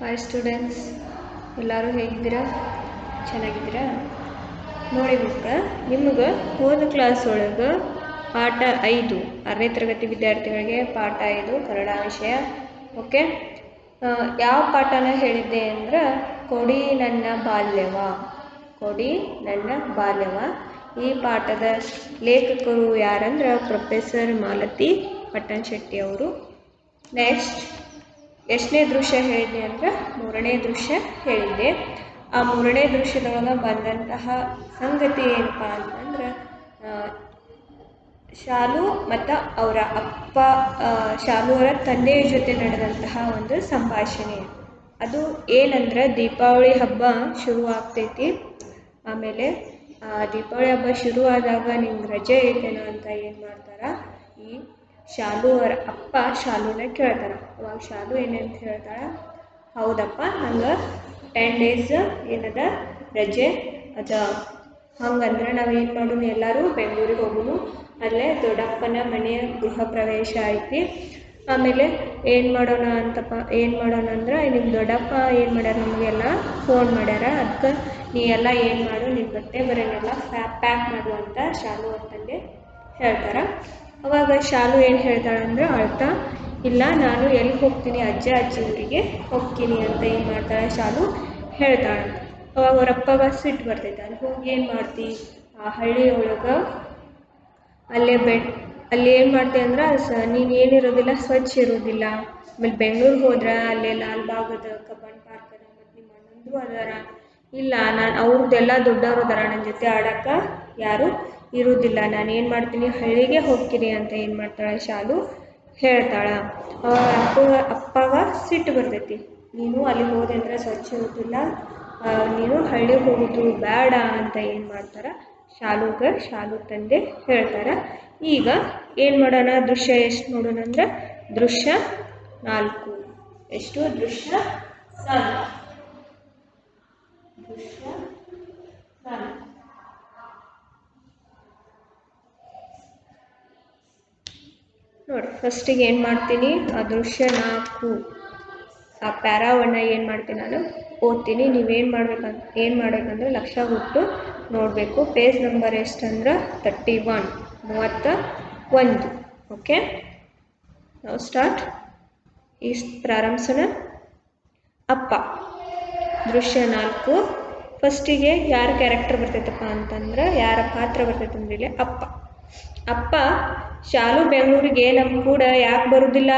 Hi students ಎಲ್ಲರೂ ಹೇಗಿದ್ದೀರಾ? ಚೆನ್ನಾಗಿದ್ದೀರಾ? ನೋಡಿ ಮಕ್ಕಳ, ನಿಮ್ಗೆ ಹೋದ ಕ್ಲಾಸ್ ಒಳಗೆ ಪಾಠ ಐದು, ಆರನೇ ತರಗತಿ ವಿದ್ಯಾರ್ಥಿಗಳಿಗೆ ಪಾಠ ಐದು, ಕನ್ನಡ ವಿಷಯ ಓಕೆ ಯಾವ ಪಾಠನ ಹೇಳಿದ್ದೆ ಅಂದ್ರೆ, ಕೊಡಿ ನನ್ನ ಬಾಲ್ಯವ, ಕೊಡಿ ನನ್ನ ಬಾಲ್ಯವ. ಈ ಪಾಠದ ಲೇಖಕರು ಯಾರಂದ್ರೆ ಪ್ರೊಫೆಸರ್ ಮಾಲತಿ ಪಟ್ಟನ್ ಶೆಟ್ಟಿ ಅವರು. ನೆಕ್ಸ್ಟ್ ಎಷ್ಟನೇ ದೃಶ್ಯ ಹೇಳಿದೆ ಅಂದ್ರೆ ಮೂರನೇ ದೃಶ್ಯ ಹೇಳಿದೆ ಆ ಮೂರನೇ ದೃಶ್ಯದೊಳಗೆ ಬಂದಂತಹ ಸಂಗತಿ ಏನಪ್ಪ ಅಂತಂದ್ರೆ ಶಾಲು ಮತ್ತು ಅವರ ಅಪ್ಪ ಶಾಲು ಅವರ ತಂದೆಯ ಜೊತೆ ನಡೆದಂತಹ ಒಂದು ಸಂಭಾಷಣೆ ಅದು ಏನಂದ್ರೆ, ದೀಪಾವಳಿ ಹಬ್ಬ ಶುರು ಆಗ್ತೈತಿ ಆಮೇಲೆ ದೀಪಾವಳಿ ಹಬ್ಬ ಶುರು ಆದಾಗ ನಿಮ್ಗೆ ರಜೆ ಐತೇನೋ ಅಂತ ಏನು ಮಾಡ್ತಾರೆ? ಈ ಶಾಲು ಅವರ ಅಪ್ಪ ಶಾಲುನ ಕೇಳ್ತಾರ. ಅವಾಗ ಶಾಲು ಏನಂತ ಹೇಳ್ತಾಳ ಹೌದಪ್ಪ, ಹಂಗೆ ಟೆನ್ ಡೇಸ್ ಏನದ ರಜೆ? ಅದ ಹಂಗಂದ್ರೆ ನಾವು ಏನು ಮಾಡೋಣ, ಎಲ್ಲರೂ ಬೆಂಗಳೂರಿಗೆ ಹೋಗೋಣ ಅಲ್ಲೇ ದೊಡ್ಡಪ್ಪನ ಮನೆಯ ಗೃಹ ಪ್ರವೇಶ ಐತಿ. ಆಮೇಲೆ ಏನು ಮಾಡೋಣ ಅಂತಪ್ಪ, ಏನು ಮಾಡೋಣ ಅಂದ್ರೆ ನಿಮ್ಮ ದೊಡ್ಡಪ್ಪ ಏನು ಮಾಡ್ಯಾರ, ನಮಗೆಲ್ಲ ಫೋನ್ ಮಾಡ್ಯಾರ. ಅದಕ್ಕೆ ನೀ ಎಲ್ಲ ಏನು ಮಾಡು ನಿನ್ನ ಬಟ್ಟೆ ಬರೋನೆಲ್ಲ ಪ್ಯಾಕ್ ಮಾಡು ಅಂತ ಶಾಲು ಹೇಳ್ತಾರೆ ಹೇಳ್ತಾರ. ಅವಾಗ ಶಾಲು ಏನು ಹೇಳ್ತಾಳೆ ಅಂದ್ರೆ, ಅಳ್ತಾ, ಇಲ್ಲ, ನಾನು ಎಲ್ಲಿ ಹೋಗ್ತೀನಿ? ಅಜ್ಜ, ಅಜ್ಜಿ ಊರಿಗೆ ಹೋಗ್ತೀನಿ ಅಂತ ಏನು ಮಾಡ್ತಾಳೆ ಶಾಲು? ಹೇಳ್ತಾಳೆ. ಅವಾಗ ಅವರಪ್ಪಗ ಸಿಟ್ಟು ಬರ್ತೈತೆ. ಅಲ್ಲಿ ಹೋಗಿ ಏನು ಮಾಡ್ತಿ? ಆ ಹಳ್ಳಿ ಒಳಗೆ ಅಲ್ಲೇ ಬೆಡ್ ಅಲ್ಲಿ ಏನು ಮಾಡ್ತೀವಿ ಅಂದ್ರೆ ನೀನು ಏನಿರೋದಿಲ್ಲ, ಸ್ವಚ್ಛ ಇರೋದಿಲ್ಲ. ಆಮೇಲೆ ಬೆಂಗಳೂರಿಗೆ ಹೋದ್ರೆ ಅಲ್ಲೇ ಲಾಲ್ಬಾಗ್ ಅದ ಕಬ್ಬನ್ ಪಾರ್ಕ್ ಅದ ಮತ್ತು ಅದಾರ. ಇಲ್ಲ, ನಾನು ಅವ್ರದ್ದೆಲ್ಲ ದೊಡ್ಡವ್ರು ಅದಾರ ನನ್ನ ಜೊತೆ ಆಡಕ್ಕೆ ಯಾರು? ಇರೋದಿಲ್ಲ ನಾನು ಏನು ಮಾಡ್ತೀನಿ? ಹಳ್ಳಿಗೆ ಹೋಗ್ತೀನಿ ಅಂತ ಏನು ಮಾಡ್ತಾಳೆ ಶಾಲು? ಹೇಳ್ತಾಳೆ. ಅಪ್ಪ ಅಪ್ಪವ ಸಿಟ್ಟು ಬರ್ತೈತಿ. ನೀನು ಅಲ್ಲಿ ಹೋದೆ ಅಂದ್ರೆ ಸ್ವಚ್ಛ ಇರೋದಿಲ್ಲ. ನೀನು ಹಳ್ಳಿಗೆ ಹೋಗೋದು ಬೇಡ ಅಂತ ಏನು ಮಾಡ್ತಾರೆ? ಶಾಲುಗೆ, ಶಾಲು ತಂದೆ ಹೇಳ್ತಾರೆ. ಈಗ ಏನು ಮಾಡೋಣ? ದೃಶ್ಯ ಎಷ್ಟು ನೋಡೋಣ ಅಂದ್ರೆ ದೃಶ್ಯ ನಾಲ್ಕು. ಎಷ್ಟು? ದೃಶ್ಯ ನಾಲ್ಕು. ದೃಶ್ಯ ನಾಲ್ಕು. ನೋಡಿ ಫಸ್ಟಿಗೆ ಏನು ಮಾಡ್ತೀನಿ? ಆ ದೃಶ್ಯ ನಾಲ್ಕು. ಆ ಪ್ಯಾರಾವನ್ನು ಏನು ಮಾಡ್ತೀನಿ ನಾನು? ಓದ್ತೀನಿ. ನೀವೇನು ಮಾಡ್ಬೇಕಂತ ಏನು ಮಾಡಬೇಕಂದ್ರೆ ಲಕ್ಷ ಕೊಟ್ಟು ನೋಡಬೇಕು. ಪೇಜ್ ನಂಬರ್ ಎಷ್ಟಂದ್ರೆ? ತರ್ಟಿ ಒನ್ ಮೂವತ್ತ ಒಂದು ಓಕೆ ನಾವು ಸ್ಟಾರ್ಟ್ ಈ ಪ್ರಾರಂಭಿಸೋಣ ಅಪ್ಪ. ದೃಶ್ಯ ನಾಲ್ಕು. ಫಸ್ಟಿಗೆ ಯಾರ ಕ್ಯಾರೆಕ್ಟರ್ ಬರ್ತೈತಪ್ಪ ಅಂತಂದ್ರೆ, ಯಾರ ಪಾತ್ರ ಬರ್ತೈತೆ ಅಂದ್ರೆ ಇಲ್ಲಿ ಅಪ್ಪ. ಅಪ್ಪ, ಶಾಲು ಬೆಂಗಳೂರಿಗೆ ನಮ್ಮ ಕೂಡ ಯಾಕೆ ಬರುವುದಿಲ್ಲ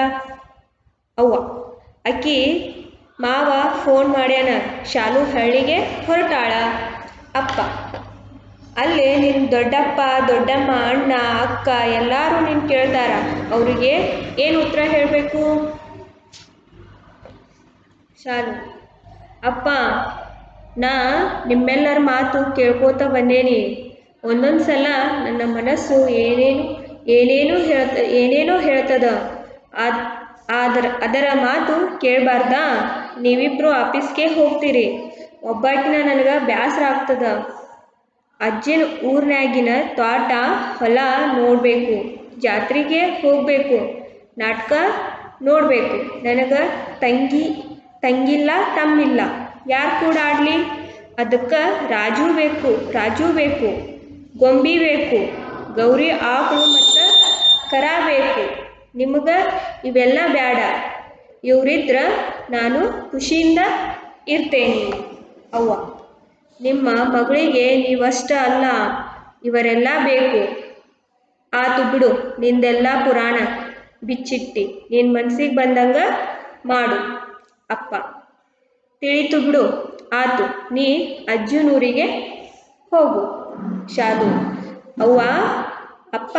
ಅವ್ವ, ಅಕ್ಕಿ, ಮಾವ ಫೋನ್ ಮಾಡ್ಯಾನ, ಶಾಲು ಹಳ್ಳಿಗೆ ಹೊರಟಾಳ. ಅಪ್ಪ, ಅಲ್ಲಿ ನಿನ್ನ ದೊಡ್ಡಪ್ಪ, ದೊಡ್ಡಮ್ಮ, ಅಣ್ಣ, ಅಕ್ಕ ಎಲ್ಲರೂ ನಿನ್ನ ಕೇಳ್ತಾರ. ಅವರಿಗೆ ಏನು ಉತ್ತರ ಹೇಳಬೇಕು? ಶಾಲು, ಅಪ್ಪ, ನಾ ನಿಮ್ಮೆಲ್ಲರ ಮಾತು ಕೇಳ್ಕೋತ ಬಂದೇನಿ. ಒಂದೊಂದು ಸಲ ನನ್ನ ಮನಸ್ಸು ಏನೇನು ಏನೇನು ಹೇಳ್ತ, ಏನೇನೋ ಹೇಳ್ತದ. ಆದ್, ಆದ್ರ, ಅದರ ಮಾತು ಕೇಳಬಾರ್ದಾ? ನೀವಿಬ್ರು ಆಫೀಸ್ಗೆ ಹೋಗ್ತೀರಿ. ಒಬ್ಬಾಕಿನ ನನಗೆ ಬ್ಯಾಸರ ಆಗ್ತದ. ಅಜ್ಜಿನ ಊರ್ನ್ಯಾಗಿನ ತೋಟ, ಹೊಲ ನೋಡಬೇಕು. ಜಾತ್ರೆಗೆ ಹೋಗಬೇಕು. ನಾಟಕ ನೋಡಬೇಕು. ನನಗೆ ತಂಗಿ, ತಂಗಿಲ್ಲ, ತಮ್ಮಿಲ್ಲ. ಯಾರು ಕೂಡ ಆಡಲಿ ಅದಕ್ಕೆ ರಾಜು ಬೇಕು ರಾಜು ಬೇಕು. ಗೊಂಬಿ ಬೇಕು ಗೌರಿ ಆಕಳು ಮತ್ತು ಕರಾ ಬೇಕು ನಿಮಗೆ ಇವೆಲ್ಲ ಬೇಡ ಇವರಿದ್ರ ನಾನು ಖುಷಿಯಿಂದ ಇರ್ತೇನೆ. ಅವ್ವ, ನಿಮ್ಮ ಮಗಳಿಗೆ ನೀವಷ್ಟ ಅಲ್ಲ, ಇವರೆಲ್ಲ ಬೇಕು. ಆತು ಬಿಡು, ನಿಂದೆಲ್ಲ ಪುರಾಣ. ಬಿಚ್ಚಿಟ್ಟಿ ನಿನ್ನ ಮನ್ಸಿಗೆ ಬಂದಂಗೆ ಮಾಡು. ಅಪ್ಪ, ತಿಳಿತು ಬಿಡು. ಆತು, ನೀ ಅಜ್ಜನೂರಿಗೆ ಹೋಗು. ಶಾಲು ಅವ್ವ, ಅಪ್ಪ,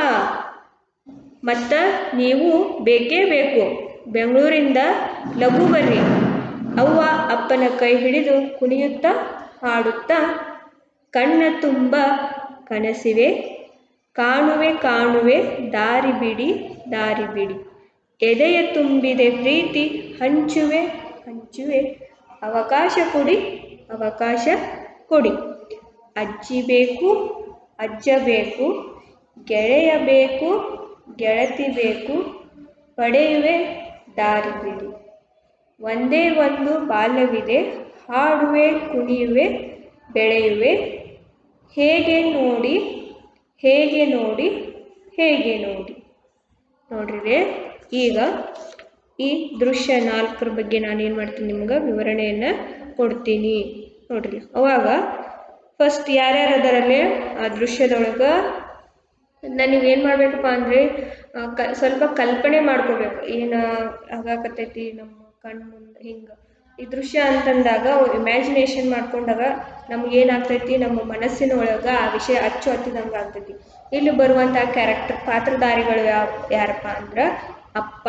ಮತ್ತು ನೀವು ಬೇಕೇ ಬೇಕು. ಬೆಂಗಳೂರಿಂದ ಲಘು ಬರ್ರಿ. ಅವ್ವ ಅಪ್ಪನ ಕೈ ಹಿಡಿದು ಕುಣಿಯುತ್ತಾ ಹಾಡುತ್ತಾ, ಕಣ್ಣ ತುಂಬ ಕನಸಿವೆ. ಕಾಣುವೆ ಕಾಣುವೆ, ದಾರಿ ಬಿಡಿ ದಾರಿ ಬಿಡಿ. ಎದೆಯ ತುಂಬಿದೆ ಪ್ರೀತಿ, ಹಂಚುವೆ ಹಂಚುವೆ. ಅವಕಾಶ ಕೊಡಿ ಅವಕಾಶ ಕೊಡಿ. ಅಜ್ಜಿ ಬೇಕು ಅಜ್ಜ ಬೇಕು ಗೆಳೆಯ ಬೇಕು ಗೆಳತಿ ಬೇಕು ಪಡೆಯುವೆ ದಾರಿ ಬಿಡಿ. ಒಂದೇ ಒಂದು ಬಾಲ್ಯವಿದೆ, ಹಾಡುವೆ, ಕುಣಿಯುವೆ, ಬೆಳೆಯುವೆ, ಹೇಗೆ ನೋಡಿ ಹೇಗೆ ನೋಡಿ ಹೇಗೆ ನೋಡಿ. ನೋಡ್ರಿ ಈಗ ಈ ದೃಶ್ಯ ನಾಲ್ಕರ ಬಗ್ಗೆ ನಾನು ಏನು ಮಾಡ್ತೀನಿ ನಿಮ್ಗೆ ವಿವರಣೆಯನ್ನು ಕೊಡ್ತೀನಿ. ನೋಡ್ರಿ, ಅವಾಗ ಫಸ್ಟ್ ಯಾರ್ಯಾರು ಅದರಲ್ಲಿ ಆ ದೃಶ್ಯದೊಳಗೆ? ನೀವು ಏನು ಮಾಡಬೇಕಪ್ಪ ಅಂದರೆ ಕ, ಸ್ವಲ್ಪ ಕಲ್ಪನೆ ಮಾಡ್ಕೋಬೇಕು. ಏನು ಆಗಾಕತ್ತೈತಿ ನಮ್ಮ ಕಣ್ಣು ಮುಂದೆ ಹಿಂಗೆ. ಈ ದೃಶ್ಯ ಅಂತಂದಾಗ ಇಮ್ಯಾಜಿನೇಷನ್ ಮಾಡ್ಕೊಂಡಾಗ ನಮ್ಗೆ ಏನಾಗ್ತೈತಿ, ನಮ್ಮ ಮನಸ್ಸಿನ ಒಳಗೆ ಆ ವಿಷಯ ಅಚ್ಚು ಹತ್ತಿದಂಗೆ ಆಗ್ತೈತಿ. ಇಲ್ಲಿ ಬರುವಂಥ ಕ್ಯಾರೆಕ್ಟರ್ ಪಾತ್ರಧಾರಿಗಳು ಯಾವ, ಯಾರಪ್ಪ ಅಂದ್ರೆ, ಅಪ್ಪ,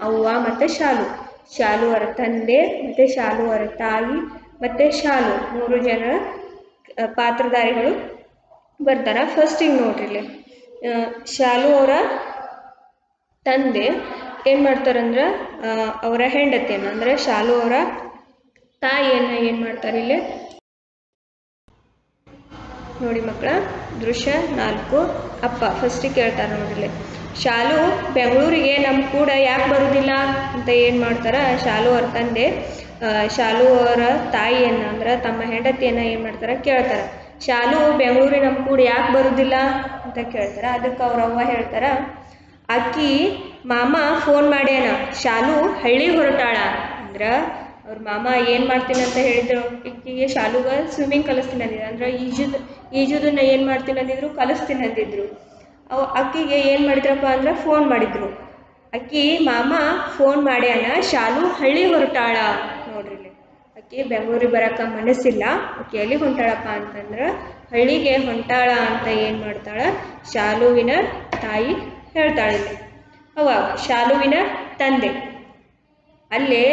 ಅವ್ವ ಮತ್ತು ಶಾಲು. ಶಾಲು ಅವರ ತಂದೆ, ಮತ್ತು ಶಾಲು ಅವರ ತಾಯಿ, ಮತ್ತು ಶಾಲು. ಮೂರು ಜನ ಪಾತ್ರಧಾರಿಗಳು ಬರ್ತಾರ. ಫಸ್ಟಿಗೆ ನೋಡ್ರಿ ಶಾಲು ಅವರ ತಂದೆ ಏನು ಮಾಡ್ತಾರಂದ್ರೆ ಅವರ ಹೆಂಡತಿಯನ್ನು, ಅಂದರೆ ಶಾಲು ಅವರ ತಾಯಿಯನ್ನು ಏನು ಮಾಡ್ತಾರೆ ಇಲ್ಲಿ ನೋಡಿ ಮಕ್ಕಳ, ದೃಶ್ಯ ನಾಲ್ಕು, ಅಪ್ಪ ಫಸ್ಟಿಗೆ ಕೇಳ್ತಾರೆ ನೋಡ್ರಿ ಶಾಲು ಬೆಂಗಳೂರಿಗೆ ನಮ್ಮ ಕೂಡ ಯಾಕೆ ಬರುವುದಿಲ್ಲ ಅಂತ ಏನು ಮಾಡ್ತಾರ, ಶಾಲು ಅವ್ರ ತಂದೆ ಶಾಲು ಅವರ ತಾಯಿಯನ್ನು, ಅಂದ್ರೆ ತಮ್ಮ ಹೆಂಡತಿಯನ್ನು ಏನು ಮಾಡ್ತಾರೆ ಕೇಳ್ತಾರೆ. ಶಾಲು ಬೆಂಗಳೂರಿಗೆ ನಮ್ಮ ಕೂಡ ಯಾಕೆ ಬರುವುದಿಲ್ಲ ಅಂತ ಕೇಳ್ತಾರೆ. ಅದಕ್ಕೆ ಅವ್ರ ಅವ್ವ ಹೇಳ್ತಾರ, ಅಕ್ಕಿ, ಮಾಮ ಫೋನ್ ಮಾಡ್ಯಾನ. ಶಾಲು ಹಳ್ಳಿ ಹೊರಟಾಳ. ಅಂದ್ರ ಅವ್ರ ಮಾಮ, ಏನು ಮಾಡ್ತೀನಿ ಅಂತ ಹೇಳಿದ್ರು ಈಕಿಗೆ ಶಾಲುಗ ಸ್ವಿಮ್ಮಿಂಗ್ ಕಲಿಸ್ತೀನಿ ಅಂದಿದ್ರು ಅಂದ್ರೆ ಈಜುದ, ಈಜುದನ್ನ ಏನು ಮಾಡ್ತೀನಿ ಅಂದಿದ್ರು ಕಲಿಸ್ತೀನಿ ಅಂದಿದ್ರು ಅವ ಅಕ್ಕಿಗೆ ಏನು ಮಾಡಿದ್ರಪ್ಪ ಅಂದ್ರೆ ಫೋನ್ ಮಾಡಿದ್ರು. ಅಕ್ಕಿ, ಮಾಮ ಫೋನ್ ಮಾಡ್ಯಾನ. ಶಾಲು ಹಳ್ಳಿ ಹೊರಟಾಳ. ನೋಡ್ರಿ ಇಲ್ಲಿ. ಆಕೆ ಬೆಂಗಳೂರಿಗೆ ಬರೋಕೆ ಮನಸ್ಸಿಲ್ಲ. ಆಕೆ ಎಲ್ಲಿ ಹೊಂಟಾಳಪ್ಪ ಅಂತಂದ್ರೆ ಹಳ್ಳಿಗೆ ಹೊಂಟಾಳ ಅಂತ ಏನು ಮಾಡ್ತಾಳ? ಶಾಲುವಿನ ತಾಯಿ ಹೇಳ್ತಾಳೆ ಅವಾಗ ಶಾಲುವಿನ ತಂದೆ. ಅಲ್ಲೇ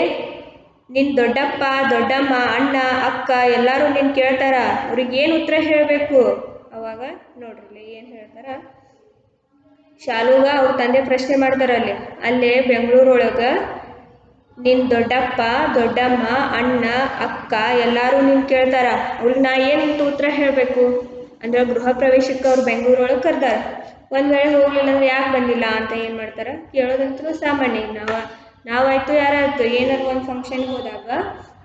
ನಿನ್ನ ದೊಡ್ಡಪ್ಪ, ದೊಡ್ಡಮ್ಮ, ಅಣ್ಣ, ಅಕ್ಕ ಎಲ್ಲರೂ ನಿನ್ನ ಕೇಳ್ತಾರ. ಅವ್ರಿಗೆ ಏನು ಉತ್ತರ ಹೇಳಬೇಕು? ಅವಾಗ ನೋಡ್ರಿ ಏನು ಹೇಳ್ತಾರ? ಶಾಲುಗ ಅವ್ರ ತಂದೆ ಪ್ರಶ್ನೆ ಮಾಡ್ತಾರ ಅಲ್ಲಿ. ಅಲ್ಲೇ ಬೆಂಗಳೂರೊಳಗೆ ನಿನ್ನ ದೊಡ್ಡಪ್ಪ, ದೊಡ್ಡಮ್ಮ, ಅಣ್ಣ, ಅಕ್ಕ ಎಲ್ಲರೂ ನಿನ್ನ ಕೇಳ್ತಾರ. ಅವ್ರಿಗೆ ನಾ ಏನಂತ ಉತ್ತರ ಹೇಳಬೇಕು? ಅಂದ್ರೆ ಗೃಹ ಪ್ರವೇಶಕ್ಕೆ ಅವ್ರು ಬೆಂಗಳೂರೊಳಗೆ ಕರ್ದಾರ. ಒಂದು ವೇಳೆ ಹೋಗ್ಲಿಲ್ಲ ಅಂದ್ರೆ ಯಾಕೆ ಬಂದಿಲ್ಲ ಅಂತ ಏನು ಮಾಡ್ತಾರೆ? ಕೇಳೋದಂತೂ ಸಾಮಾನ್ಯ. ನಾವು, ನಾವಾಯ್ತು ಯಾರಾಯ್ತು? ಏನಾದ್ರು ಒಂದು ಫಂಕ್ಷನ್ಗೆ ಹೋದಾಗ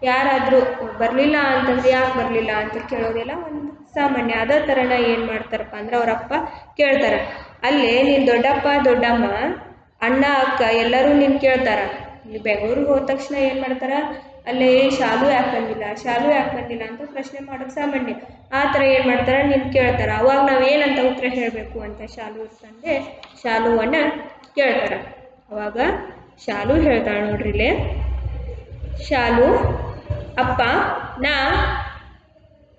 ಯಾರಾದರೂ ಬರಲಿಲ್ಲ ಅಂತಂದ್ರೆ ಯಾಕೆ ಬರಲಿಲ್ಲ ಅಂತ ಕೇಳೋದಿಲ್ಲ ಒಂದು ಸಾಮಾನ್ಯ. ಅದೇ ಥರನ ಏನು ಮಾಡ್ತಾರಪ್ಪ ಅಂದ್ರೆ ಅವರಪ್ಪ ಕೇಳ್ತಾರ. ಅಲ್ಲೇ ನಿನ್ ದೊಡ್ಡಪ್ಪ, ದೊಡ್ಡಮ್ಮ, ಅಣ್ಣ, ಅಕ್ಕ ಎಲ್ಲರೂ ನಿನ್ನ ಕೇಳ್ತಾರ. ಇಲ್ಲಿ ಬೆಂಗಳೂರಿಗೆ ಹೋದ ತಕ್ಷಣ ಏನು ಮಾಡ್ತಾರೆ? ಅಲ್ಲೇ ಶಾಲು ಯಾಕೆ ಬಂದಿಲ್ಲ? ಶಾಲು ಯಾಕೆ ಬಂದಿಲ್ಲ ಅಂತ ಪ್ರಶ್ನೆ ಮಾಡೋದು ಸಾಮಾನ್ಯ. ಆ ಥರ ಏನು ಮಾಡ್ತಾರೆ? ನಿನ್ನ ಕೇಳ್ತಾರೆ. ಅವಾಗ ನಾವು ಏನಂತ ಉತ್ತರ ಹೇಳಬೇಕು ಅಂತ ಶಾಲು ತಂದೆ ಶಾಲುವನ್ನು ಕೇಳ್ತಾರೆ. ಅವಾಗ ಶಾಲು ಹೇಳ್ತಾಳೆ ನೋಡ್ರಿ ಇಲ್ಲಿ. ಶಾಲು, ಅಪ್ಪ, ನಾ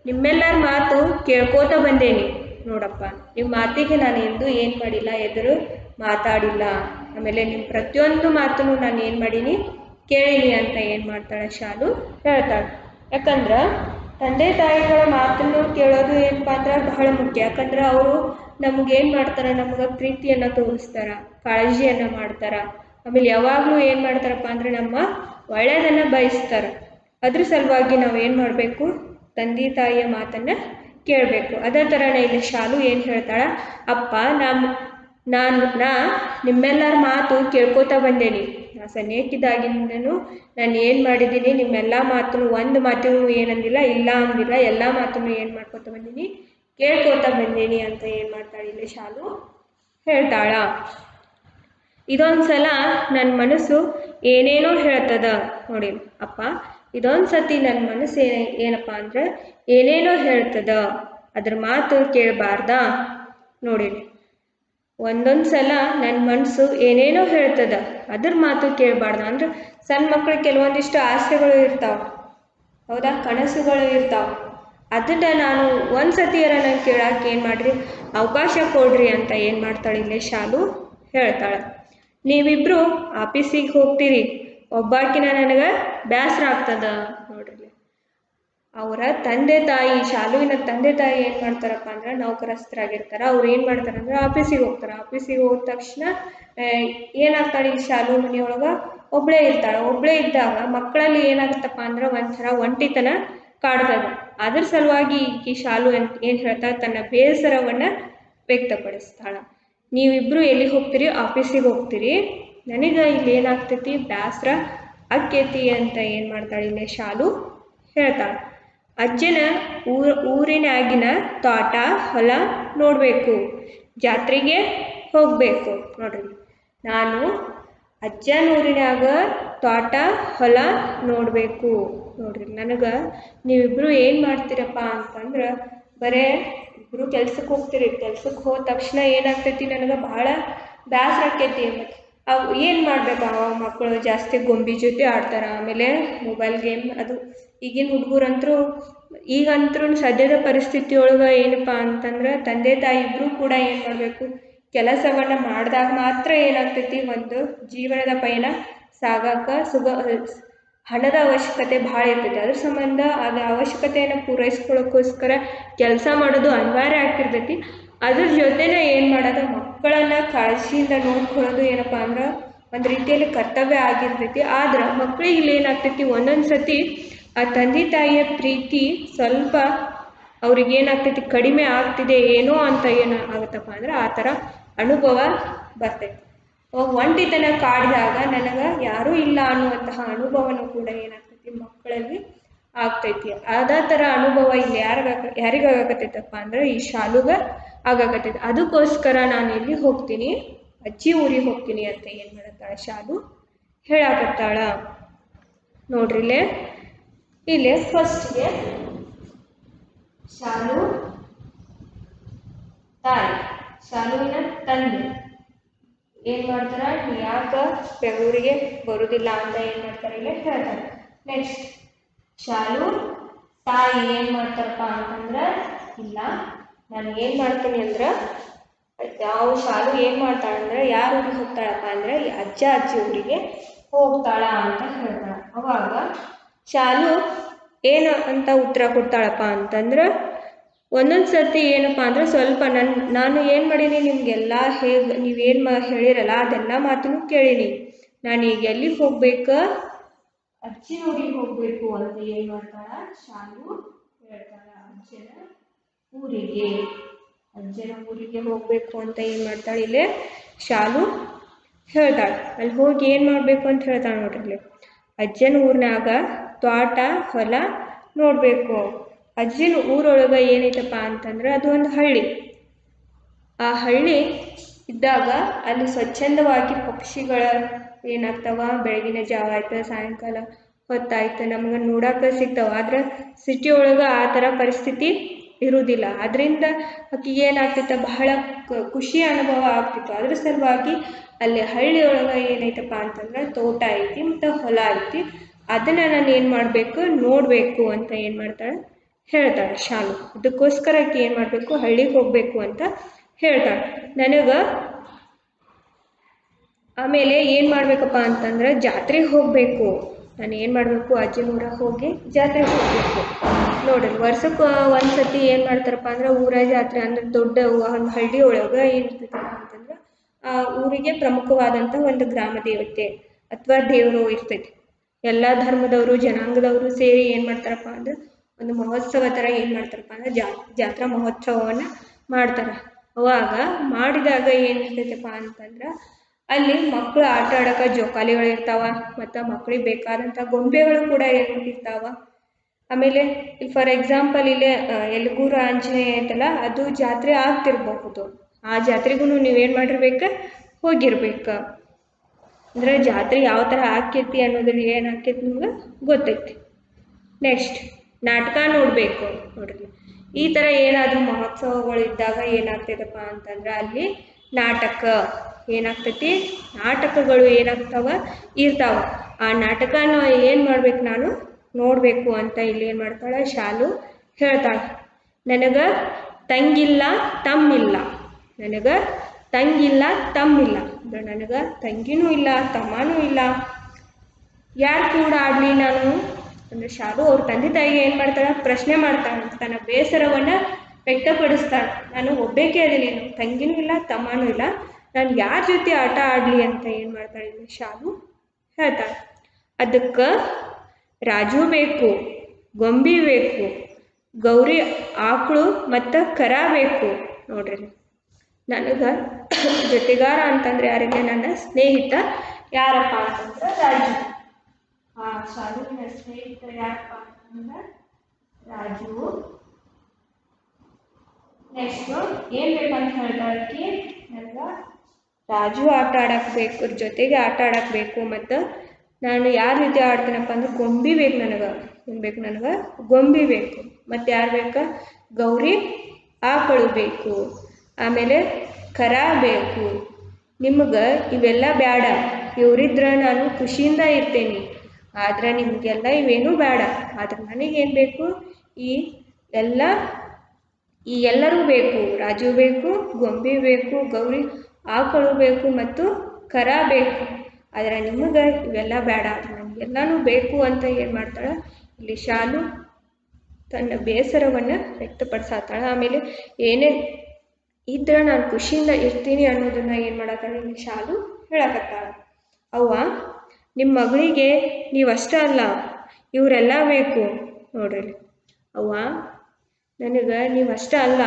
ನಿಮ್ಮೆಲ್ಲರ ಮಾತು ಕೇಳ್ಕೋತ ಬಂದೇನಿ. ನೋಡಪ್ಪ ನಿಮ್ಮ ಮಾತಿಗೆ ನಾನು ಎಂದೂ ಏನು ಮಾಡಿಲ್ಲ, ಎದುರು ಮಾತಾಡಿಲ್ಲ. ಆಮೇಲೆ ನಿಮ್ಮ ಪ್ರತಿಯೊಂದು ಮಾತನ್ನು ನಾನು ಏನು ಮಾಡೀನಿ ಕೇಳೀನಿ ಅಂತ ಏನು ಮಾಡ್ತಾಳೆ ಶಾಲು? ಹೇಳ್ತಾಳೆ. ಯಾಕಂದ್ರೆ ತಂದೆ ತಾಯಿಗಳ ಮಾತನ್ನು ಕೇಳೋದು ಏನಪ್ಪ ಅಂದ್ರೆ ಬಹಳ ಮುಖ್ಯ. ಯಾಕಂದ್ರೆ ಅವರು ನಮಗೇನು ಮಾಡ್ತಾರೆ? ನಮ್ಗೆ ಪ್ರೀತಿಯನ್ನು ತೋರಿಸ್ತಾರ, ಕಾಳಜಿಯನ್ನು ಮಾಡ್ತಾರ. ಆಮೇಲೆ ಯಾವಾಗಲೂ ಏನು ಮಾಡ್ತಾರಪ್ಪ ಅಂದ್ರೆ ನಮ್ಮ ಒಳ್ಳೆಯದನ್ನು ಬಯಸ್ತಾರೆ. ಅದ್ರ ಸಲುವಾಗಿ ನಾವು ಏನು ಮಾಡಬೇಕು? ತಂದೆ ತಾಯಿಯ ಮಾತನ್ನು ಕೇಳಬೇಕು. ಅದೇ ಥರನೇ ಇಲ್ಲಿ ಶಾಲು ಏನು ಹೇಳ್ತಾಳ? ಅಪ್ಪ ನಮ್ಮ ನಾನು, ನಾ ನಿಮ್ಮೆಲ್ಲರ ಮಾತು ಕೇಳ್ಕೋತಾ ಬಂದೇನಿ. ನಾ ಸನ್ನಿಹಿತಿದಾಗಿಂದನೂ ನಾನು ಏನು ಮಾಡಿದ್ದೀನಿ, ನಿಮ್ಮೆಲ್ಲ ಮಾತನ್ನು ಒಂದು ಮಾತನ್ನು ಏನಂದಿಲ್ಲ, ಇಲ್ಲ ಅಂದಿಲ್ಲ, ಎಲ್ಲ ಮಾತನ್ನು ಏನು ಮಾಡ್ಕೊತ ಬಂದೀನಿ? ಕೇಳ್ಕೋತಾ ಬಂದೀನಿ ಅಂತ ಏನು ಮಾಡ್ತಾಳೆ ಇಲ್ಲಿ ಶಾಲು? ಹೇಳ್ತಾಳ. ಇದೊಂದು ಸಲ ನನ್ನ ಮನಸ್ಸು ಏನೇನೋ ಹೇಳ್ತದ ನೋಡಿ ಅಪ್ಪ ಇದೊಂದು ಸತಿ ನನ್ನ ಮನಸ್ಸು ಏನ ಏನಪ್ಪ ಅಂದ್ರೆ ಏನೇನೋ ಹೇಳ್ತದ, ಅದ್ರ ಮಾತು ಕೇಳಬಾರ್ದಾ? ನೋಡಿ ಒಂದೊಂದು ಸಲ ನನ್ನ ಮನಸ್ಸು ಏನೇನೋ ಹೇಳ್ತದ, ಅದ್ರ ಮಾತು ಕೇಳಬಾರ್ದು. ಅಂದ್ರೆ ಸಣ್ಣ ಮಕ್ಳು ಕೆಲವೊಂದಿಷ್ಟು ಆಸೆಗಳು ಇರ್ತಾವೆ. ಹೌದಾ? ಕನಸುಗಳು ಇರ್ತಾವೆ. ಅದನ್ನ ನಾನು ಒಂದು ಸತಿಯರ ನಂಗೆ ಕೇಳಕ್ಕೆ ಏನು ಮಾಡ್ರಿ? ಅವಕಾಶ ಕೊಡ್ರಿ ಅಂತ ಏನು ಮಾಡ್ತಾಳೆ ಇಲ್ಲೇ ಶಾಲು ಹೇಳ್ತಾಳೆ. ನೀವಿಬ್ಬರು ಆಫೀಸಿಗೆ ಹೋಗ್ತೀರಿ. ಒಬ್ಬಾಕಿನ ನನಗೆ ಬೇಸರ ಆಗ್ತದ. ಅವರ ತಂದೆ ತಾಯಿ, ಶಾಲುವಿನ ತಂದೆ ತಾಯಿ ಏನು ಮಾಡ್ತಾರಪ್ಪ ಅಂದ್ರೆ ನೌಕರಸ್ಥರಾಗಿರ್ತಾರೆ. ಅವ್ರು ಏನು ಮಾಡ್ತಾರೆ ಅಂದ್ರೆ ಆಫೀಸಿಗೆ ಹೋಗ್ತಾರೆ. ಆಫೀಸಿಗೆ ಹೋದ ತಕ್ಷಣ ಏನಾಗ್ತಾಳೆ ಈ ಶಾಲು ಮನೆಯೊಳಗೆ? ಒಬ್ಬಳೇ ಇರ್ತಾಳೆ. ಒಬ್ಬಳೇ ಇದ್ದಾಗ ಮಕ್ಕಳಲ್ಲಿ ಏನಾಗುತ್ತಪ್ಪ ಅಂದ್ರೆ ಒಂಥರ ಒಂಟಿತನ ಕಾಡ್ತದ. ಅದ್ರ ಸಲುವಾಗಿ ಈ ಶಾಲು ಏನು ಹೇಳ್ತಾಳೆ ತನ್ನ ಬೇಸರವನ್ನು ವ್ಯಕ್ತಪಡಿಸ್ತಾಳೆ. ನೀವಿಬ್ಬರು ಎಲ್ಲಿಗೆ ಹೋಗ್ತೀರಿ? ಆಫೀಸಿಗೆ ಹೋಗ್ತೀರಿ. ನನಗೆ ಇಲ್ಲಿ ಏನಾಗ್ತೈತಿ? ಬೇಸರ ಅಕ್ಕೇತಿ ಅಂತ ಏನು ಮಾಡ್ತಾಳೆ ಇಲ್ಲಿ ಶಾಲು? ಹೇಳ್ತಾಳೆ. ಅಜ್ಜನ ಊರ, ಊರಿನಾಗಿನ ತೋಟ, ಹೊಲ ನೋಡಬೇಕು. ಜಾತ್ರೆಗೆ ಹೋಗಬೇಕು. ನೋಡ್ರಿ. ನಾನು ಅಜ್ಜನ ಊರಿನಾಗ ತೋಟ, ಹೊಲ ನೋಡಬೇಕು. ನೋಡ್ರಿ. ನನಗೆ ನೀವಿಬ್ಬರು ಏನು ಮಾಡ್ತೀರಪ್ಪ ಅಂತಂದ್ರೆ ಬರೇ ಇಬ್ಬರು ಕೆಲ್ಸಕ್ಕೆ ಹೋಗ್ತೀರಿ. ಕೆಲ್ಸಕ್ಕೆ ಹೋದ ತಕ್ಷಣ ಏನಾಗ್ತೈತಿ? ನನಗೆ ಭಾಳ ಬೇಸರ ಆಕೈತಿ. ಅವು ಏನು ಮಾಡಬೇಕು? ಅವಾಗ ಮಕ್ಕಳು ಜಾಸ್ತಿ ಗೊಂಬಿ ಜೊತೆ ಆಡ್ತಾರೆ. ಆಮೇಲೆ ಮೊಬೈಲ್ ಗೇಮ್ ಅದು. ಈಗಿನ ಹುಡುಗರಂತರೂ, ಈಗಂತರೂ ಸದ್ಯದ ಪರಿಸ್ಥಿತಿ ಒಳಗೆ ಏನಪ್ಪ ಅಂತಂದ್ರೆ ತಂದೆ ತಾಯಿ ಇಬ್ಬರೂ ಕೂಡ ಏನು ಮಾಡಬೇಕು? ಕೆಲಸವನ್ನು ಮಾಡಿದಾಗ ಮಾತ್ರ ಏನಾಗ್ತೈತಿ? ಒಂದು ಜೀವನದ ಪಯಣ ಸಾಗಕ್ಕೆ ಸುಗ ಹಣದ ಅವಶ್ಯಕತೆ ಭಾಳ ಇರ್ತೈತಿ. ಅದ್ರ ಸಂಬಂಧ ಅದ ಅವಶ್ಯಕತೆಯನ್ನು ಪೂರೈಸ್ಕೊಳ್ಳೋಕ್ಕೋಸ್ಕರ ಕೆಲಸ ಮಾಡೋದು ಅನಿವಾರ್ಯ ಆಗ್ತಿರ್ತೈತಿ ಅದ್ರ ಜೊತೆನ ಏನು ಮಾಡೋದು? ಮಕ್ಕಳನ್ನು ಕಾಳಜಿಯಿಂದ ನೋಡ್ಕೊಳ್ಳೋದು ಏನಪ್ಪ ಅಂದ್ರೆ ಒಂದು ರೀತಿಯಲ್ಲಿ ಕರ್ತವ್ಯ ಆಗಿರ್ತೈತಿ. ಆದ್ರೆ ಮಕ್ಕಳಿಗೆ ಇಲ್ಲಿ ಏನಾಗ್ತೈತಿ ಒಂದೊಂದು ಸತಿ ಆ ತಂದೆ ತಾಯಿಯ ಪ್ರೀತಿ ಸ್ವಲ್ಪ ಅವ್ರಿಗೆ ಏನಾಗ್ತೈತಿ ಕಡಿಮೆ ಆಗ್ತಿದೆ, ಏನೋ ಅಂತ ಏನು ಆಗುತ್ತಪ್ಪ ಅಂದ್ರೆ ಆ ಥರ ಅನುಭವ ಬರ್ತೈತಿ. ಒಂಟಿತನ ಕಾಡಿದಾಗ ನನಗೆ ಯಾರೂ ಇಲ್ಲ ಅನ್ನುವಂತಹ ಅನುಭವನೂ ಕೂಡ ಏನಾಗ್ತೈತಿ, ಮಕ್ಕಳಲ್ಲಿ ಆಗ್ತೈತಿ. ಅದ ಥರ ಅನುಭವ ಇಲ್ಲಿ ಯಾರಿಗಾಗ ಯಾರಿಗಾಗತ್ತೈತಪ್ಪ ಅಂದ್ರೆ ಈ ಶಾಲುಗ ಆಗಾಕತ್ತೈತಿ. ಅದಕ್ಕೋಸ್ಕರ ನಾನು ಇಲ್ಲಿ ಹೋಗ್ತೀನಿ, ಅಜ್ಜಿ ಊರಿಗೆ ಹೋಗ್ತೀನಿ ಅಂತ ಏನು ಮಾಡತ್ತಾಳ ಶಾಲು? ಹೇಳಾಕತ್ತಾಳ. ನೋಡ್ರಿ ಇಲ್ಲೇ ಫಸ್ಟ್ ಫಸ್ಟ್ಗೆ ಶಾಲು ತಾಯಿ, ಶಾಲುವಿನ ತಂದೆ. ಏನು ಮಾಡ್ತಾರ? ಯಾಕ ಬೆಂಗಳೂರಿಗೆ ಬರುವುದಿಲ್ಲ ಅಂತ ಏನು ಮಾಡ್ತಾರೆ? ಇಲ್ಲಿ ಹೇಳ್ತಾರೆ. ನೆಕ್ಸ್ಟ್ ಶಾಲು ತಾಯಿ ಏನು ಮಾಡ್ತಾರಪ್ಪ ಅಂತಂದ್ರೆ, ಇಲ್ಲ, ನಾನು ಏನು ಮಾಡ್ತೀನಿ ಅಂದ್ರೆ, ಯಾವ ಶಾಲು ಏನು ಮಾಡ್ತಾಳೆ ಅಂದ್ರೆ, ಯಾರು ಹೋಗ್ತಾಳಪ್ಪ ಅಂದ್ರೆ, ಅಜ್ಜ ಅಜ್ಜಿ ಊರಿಗೆ ಹೋಗ್ತಾಳ ಅಂತ ಹೇಳ್ತಾಳ. ಅವಾಗ ಶಾಲು ಏನು ಅಂತ ಉತ್ತರ ಕೊಡ್ತಾಳಪ್ಪ ಅಂತಂದ್ರೆ, ಒಂದೊಂದು ಸರ್ತಿ ಏನಪ್ಪ ಅಂದ್ರೆ ಸ್ವಲ್ಪ ನನ್ನ ನಾನು ಏನು ಮಾಡೀನಿ ನಿಮಗೆಲ್ಲ ಹೇಗೆ ನೀವೇನು ಮಾ, ಹೇಳಿರಲ್ಲ ಅದೆಲ್ಲ ಮಾತನ್ನು ಕೇಳೀನಿ. ನಾನು ಈಗ ಎಲ್ಲಿಗೆ ಹೋಗ್ಬೇಕು? ಅಜ್ಜಿ ಊರಿಗೆ ಹೋಗಬೇಕು ಅಂತ ಏನು ಮಾಡ್ತಾಳ? ಶಾಲು ಹೇಳ್ತಾಳ ಅಜ್ಜನ ಊರಿಗೆ. ಅಜ್ಜನ ಊರಿಗೆ ಹೋಗಬೇಕು ಅಂತ ಏನು ಮಾಡ್ತಾಳೆ ಇಲ್ಲಿ? ಶಾಲು ಹೇಳ್ತಾಳೆ. ಅಲ್ಲಿ ಹೋಗಿ ಏನು ಮಾಡಬೇಕು ಅಂತ ಹೇಳ್ತಾಳೆ ನೋಡ್ರಿ ಅಜ್ಜನ ಊರಿನಾಗ ತೋಟ, ಹೊಲ ನೋಡಬೇಕು. ಅಜ್ಜಿನ ಊರೊಳಗೆ ಏನೈತಪ್ಪ ಅಂತಂದ್ರೆ ಅದು ಒಂದು ಹಳ್ಳಿ. ಆ ಹಳ್ಳಿ ಇದ್ದಾಗ ಅಲ್ಲಿ ಸ್ವಚ್ಛಂದವಾಗಿ ಪಕ್ಷಿಗಳ ಏನಾಗ್ತಾವ? ಬೆಳಗಿನ ಜಾವ ಆಯ್ತು, ಸಾಯಂಕಾಲ ಹೊತ್ತಾಯ್ತು, ನಮ್ಗೆ ನೋಡಕ್ಕೆ ಸಿಗ್ತಾವ. ಆದ್ರೆ ಸಿಟಿ ಒಳಗೆ ಆ ಥರ ಪರಿಸ್ಥಿತಿ ಇರುವುದಿಲ್ಲ ಅದರಿಂದ ಆಕಿಗೆ ಏನಾಗ್ತಿತ್ತು? ಬಹಳ ಖುಷಿ ಅನುಭವ ಆಗ್ತಿತ್ತು. ಅದ್ರ ಸಲುವಾಗಿ ಅಲ್ಲಿ ಹಳ್ಳಿ ಒಳಗೆ ಏನೈತಪ್ಪ ಅಂತಂದ್ರೆ ತೋಟ ಐತಿ ಮತ್ತು ಹೊಲ ಐತಿ. ಅದನ್ನು ನಾನು ಏನು ಮಾಡಬೇಕು? ನೋಡಬೇಕು ಅಂತ ಏನು ಮಾಡ್ತಾಳೆ? ಹೇಳ್ತಾಳೆ, ಶಾಲು ಅದಕ್ಕೋಸ್ಕರ ಆಕೆ ಏನು ಮಾಡಬೇಕು? ಹಳ್ಳಿಗೆ ಹೋಗಬೇಕು ಅಂತ ಹೇಳ್ತಾಳೆ. ನನಗೆ ಆಮೇಲೆ ಏನು ಮಾಡಬೇಕಪ್ಪ ಅಂತಂದ್ರೆ, ಜಾತ್ರೆಗೆ ಹೋಗಬೇಕು. ನಾನು ಏನು ಮಾಡಬೇಕು? ಊರ ಹೋಗಿ ಜಾತ್ರೆಗೆ ಹೋಗಬೇಕು. ನೋಡ್ರಿ ವರ್ಷಕ್ಕೆ ಒಂದು ಸತಿ ಏನು ಮಾಡ್ತಾರಪ್ಪ ಅಂದ್ರೆ, ಊರ ಜಾತ್ರೆ ಅಂದ್ರೆ ದೊಡ್ಡ ಒಂದು ಹಳ್ಳಿ ಒಳಗೆ ಏನಿರ್ತೈತಪ್ಪ ಅಂತಂದ್ರೆ, ಆ ಊರಿಗೆ ಪ್ರಮುಖವಾದಂಥ ಒಂದು ಗ್ರಾಮ ದೇವತೆ ಅಥವಾ ದೇವರು ಇರ್ತೈತಿ. ಎಲ್ಲ ಧರ್ಮದವರು ಜನಾಂಗದವರು ಸೇರಿ ಏನು ಮಾಡ್ತಾರಪ್ಪ ಅಂದ್ರೆ ಒಂದು ಮಹೋತ್ಸವ ಥರ ಏನು ಮಾಡ್ತಾರಪ್ಪ ಅಂದ್ರೆ ಜಾ ಜಾತ್ರಾ ಮಹೋತ್ಸವವನ್ನು ಮಾಡ್ತಾರೆ. ಅವಾಗ ಮಾಡಿದಾಗ ಏನಿರ್ತೈತಪ್ಪ ಅಂತಂದ್ರೆ ಅಲ್ಲಿ ಮಕ್ಕಳು ಆಟ ಆಡೋಕೆ ಜೋಕಾಲಿಗಳು ಇರ್ತಾವ ಮತ್ತು ಮಕ್ಳಿಗೆ ಬೇಕಾದಂಥ ಗೊಂಬೆಗಳು ಕೂಡ ಇರ್ತಾವ ಆಮೇಲೆ ಫಾರ್ ಎಕ್ಸಾಂಪಲ್ ಇಲ್ಲೇ ಆ, ಯಲಗೂರು ಆಂಜನೇಯ ಐತಲ್ಲ ಅದು ಜಾತ್ರೆ ಆಗ್ತಿರಬಹುದು. ಆ ಜಾತ್ರೆಗೂ ನೀವೇನು ಮಾಡಿರ್ಬೇಕು? ಹೋಗಿರ್ಬೇಕು. ಅಂದ್ರೆ ಜಾತ್ರೆ ಯಾವ ಥರ ಆಕೈತಿ ಅನ್ನೋದ್ರ ಏನು ಆಕೈತಿ ನಿಮ್ಗೆ ಗೊತ್ತೈತಿ. ನೆಕ್ಸ್ಟ್ ನಾಟಕ ನೋಡಬೇಕು ನೋಡ್ರಿ. ಈ ಥರ ಏನಾದರೂ ಮಹೋತ್ಸವಗಳು ಇದ್ದಾಗ ಏನಾಗ್ತೈತಪ್ಪ ಅಂತಂದ್ರೆ ಅಲ್ಲಿ ನಾಟಕ ಏನಾಗ್ತೈತಿ, ನಾಟಕಗಳು ಏನಾಗ್ತಾವ, ಇರ್ತಾವ. ಆ ನಾಟಕನ ಏನು ಮಾಡ್ಬೇಕು ನಾನು? ನೋಡಬೇಕು ಅಂತ ಇಲ್ಲಿ ಏನು ಮಾಡ್ತಾಳೆ? ಶಾಲು ಹೇಳ್ತಾಳೆ. ನನಗೆ ತಂಗಿಲ್ಲ, ತಮ್ಮಿಲ್ಲ. ನನಗೆ ತಂಗಿಲ್ಲ, ತಮ್ಮಿಲ್ಲ. ಅಂದ್ರೆ ನನಗೆ ತಂಗಿನೂ ಇಲ್ಲ, ತಮ್ಮನೂ ಇಲ್ಲ. ಯಾರು ಕೂಡ ಆಡಲಿ ನಾನು. ಅಂದರೆ ಶಾಲು ಅವ್ರ ತಂದೆ ತಾಯಿಗೆ ಏನು ಮಾಡ್ತಾಳೆ? ಪ್ರಶ್ನೆ ಮಾಡ್ತಾಳೆ. ತನ್ನ ಬೇಸರವನ್ನು ವ್ಯಕ್ತಪಡಿಸ್ತಾಳೆ. ನಾನು ಒಬ್ಬೇಕೆ ಅದೀನಿ ನನ್ನ ತಂಗಿನೂ ಇಲ್ಲ, ತಮ್ಮನೂ ಇಲ್ಲ. ನಾನು ಯಾರ ಜೊತೆ ಆಟ ಆಡಲಿ ಅಂತ ಏನು ಮಾಡ್ತಾಳೆ? ಶಾಲು ಹೇಳ್ತಾಳೆ. ಅದಕ್ಕೆ ರಾಜು ಬೇಕು, ಗೊಂಬಿ ಬೇಕು, ಗೌರಿ ಆಕಳು ಮತ್ತು ಕರ ಬೇಕು. ನೋಡ್ರಿ. ನನಗೆ ಜೊತೆಗಾರ ಅಂತಂದ್ರೆ ಯಾರಿಗೆ? ನನ್ನ ಸ್ನೇಹಿತ ಯಾರಪ್ಪ ಅಂತಂದ್ರೆ ರಾಜು. ಆ ನನ್ನ ಸ್ನೇಹಿತ ಯಾರಪ್ಪ ಅಂತಂದ್ರೆ ರಾಜು. ನೆಕ್ಸ್ಟ್ ಏನ್ ಬೇಕಂತ ಹೇಳ್ತಾಳಕಿ ನನಗೆ ರಾಜು ಆಟ ಆಡಕ್ ಬೇಕು ಜೊತೆಗೆ ಆಟ ಆಡಕ್ ಬೇಕು ಮತ್ತು ನಾನು ಯಾವ ರೀತಿ ಆಡ್ತೀನಪ್ಪ ಅಂದ್ರೆ ಗೊಂಬಿ ಬೇಕು ನನಗೆ. ಏನು ಬೇಕು ನನಗೆ? ಗೊಂಬಿ ಬೇಕು. ಮತ್ತು ಯಾರು ಬೇಕಾ? ಗೌರಿ ಆಕಳು ಬೇಕು. ಆಮೇಲೆ ಕರ ಬೇಕು ನಿಮ್ಗೆ ಇವೆಲ್ಲ ಬೇಡ ಇವರಿದ್ರೆ ನಾನು ಖುಷಿಯಿಂದ ಇರ್ತೇನೆ. ಆದ್ರೆ ನಿಮಗೆಲ್ಲ ಇವೇನೂ ಬೇಡ ಆದ್ರೆ ನನಗೇನು ಬೇಕು? ಈ ಎಲ್ಲ, ಈ ಎಲ್ಲರೂ ಬೇಕು. ರಾಜು ಬೇಕು, ಗೊಂಬೆ ಬೇಕು, ಗೌರಿ ಆಕಳು ಬೇಕು ಮತ್ತು ಕರ ಬೇಕು. ಆದರೆ ನಿಮಗೆ ಇವೆಲ್ಲ ಬೇಡ ನನಗೆಲ್ಲನೂ ಬೇಕು ಅಂತ ಏನು ಮಾಡ್ತಾಳೆ? ಇಲ್ಲಿ ಶಾಲು ತನ್ನ ಬೇಸರವನ್ನು ವ್ಯಕ್ತಪಡಿಸ್ತಾಳೆ. ಆಮೇಲೆ ಏನೇ ಇದ್ರೆ ನಾನು ಖುಷಿಯಿಂದ ಇರ್ತೀನಿ ಅನ್ನೋದನ್ನ ಏನು ಮಾಡತ್ತಾಳೆ ಶಾಲು ಹೇಳಕತ್ತಾಳ. ಅವ್ವ ನಿಮ್ಮ ಮಗಳಿಗೆ ನೀವಷ್ಟೇ ಅಲ್ಲ, ಇವರೆಲ್ಲ ಬೇಕು. ನೋಡ್ರಿ. ಅವ್ವ, ನನಗೆ ನೀವು ಅಷ್ಟೇ ಅಲ್ಲ,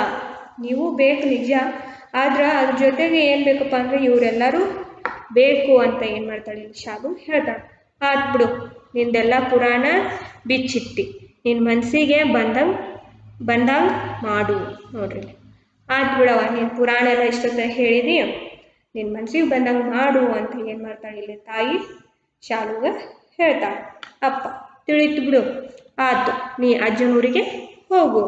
ನೀವು ಬೇಕು ನಿಜ, ಆದ್ರೆ ಅದ್ರ ಜೊತೆಗೆ ಏನು ಬೇಕಪ್ಪ ಅಂದರೆ ಇವರೆಲ್ಲರೂ ಬೇಕು ಅಂತ ಏನು ಮಾಡ್ತಾಳೆ ಶಾಲು ಹೇಳ್ತಾಳೆ. ಆತ್ ಬಿಡು, ನಿಂದೆಲ್ಲ ಪುರಾಣ ಬಿಚ್ಚಿಟ್ಟಿ ನಿನ್ನ ಮನಸ್ಸಿಗೆ ಬಂದಂಗೆ ಬಂದಂಗೆ ಮಾಡು. ನೋಡ್ರಿ. ಆತ್ ಬಿಡವ ನೀನು ಪುರಾಣ ಎಲ್ಲ ಇಷ್ಟೊತ್ತ ಹೇಳಿದಿ? ನಿನ್ನ ಮನ್ಸಿಗೆ ಬಂದಂಗೆ ಮಾಡು ಅಂತ ಏನು ಮಾಡ್ತಾಳೆ ಇಲ್ಲಿ ತಾಯಿ? ಶಾಲುಗ ಹೇಳ್ತಾಳೆ. ಅಪ್ಪ, ತಿಳಿತು ಬಿಡು. ಆತು, ನೀ ಅಜ್ಜನೂರಿಗೆ ಹೋಗು.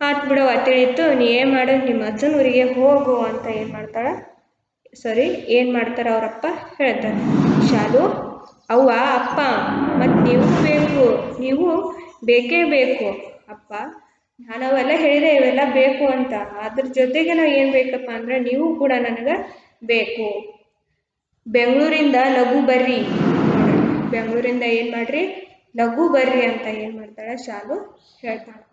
ಆತು ಬಿಡವ ತಿಳಿತು ನೀ ಏನು ಮಾಡು? ನಿಮ್ಮ ಅಜ್ಜನೂರಿಗೆ ಹೋಗು ಅಂತ ಏನು ಮಾಡ್ತಾಳೆ? ಸಾರಿ, ಏನು ಮಾಡ್ತಾರೆ ಅವರಪ್ಪ? ಹೇಳ್ತಾರೆ ಶಾಲು, ಅವ್ವ, ಅಪ್ಪ, ಮತ್ತು ನೀವು ಬೇಕು. ನೀವು ಬೇಕೇ ಬೇಕು. ಅಪ್ಪ ನಾನು ಅವೆಲ್ಲ ಹೇಳಿದೆ ಇವೆಲ್ಲ ಬೇಕು ಅಂತ. ಅದ್ರ ಜೊತೆಗೆ ನಾವು ಏನು ಬೇಕಪ್ಪ ಅಂದ್ರೆ ನೀವು ಕೂಡ ನನಗೆ ಬೇಕು. ಬೆಂಗಳೂರಿಂದ ಲಘು ಬರ್ರಿ. ಬೆಂಗಳೂರಿಂದ ಏನು ಮಾಡ್ರಿ? ಲಘು ಬರ್ರಿ ಅಂತ ಏನು ಮಾಡ್ತಾಳೆ? ಶಾಲು ಹೇಳ್ತಾಳೆ.